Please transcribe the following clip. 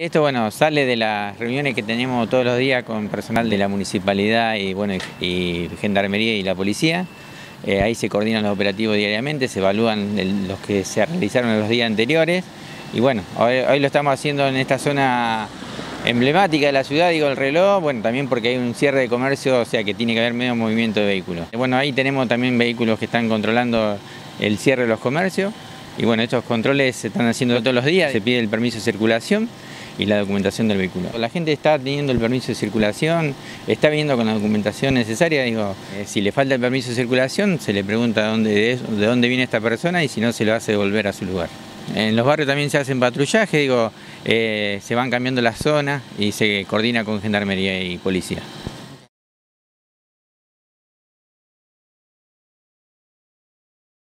Esto bueno, sale de las reuniones que tenemos todos los días con personal de la municipalidad y bueno y gendarmería y la policía. Eh, ahí se coordinan los operativos diariamente, se evalúan los que se realizaron en los días anteriores y bueno, hoy, lo estamos haciendo en esta zona emblemática de la ciudad, digo el reloj, bueno, también porque hay un cierre de comercio, o sea que tiene que haber medio movimiento de vehículos. Bueno, ahí tenemos también vehículos que están controlando el cierre de los comercios y bueno, estos controles se están haciendo todos los días, se pide el permiso de circulación y la documentación del vehículo. La gente está teniendo el permiso de circulación, está viendo con la documentación necesaria, digo, eh, si le falta el permiso de circulación, se le pregunta de dónde, de dónde viene esta persona y si no, se lo hace devolver a su lugar. En los barrios también se hacen patrullaje, digo, eh, se van cambiando las zonas y se coordina con gendarmería y policía.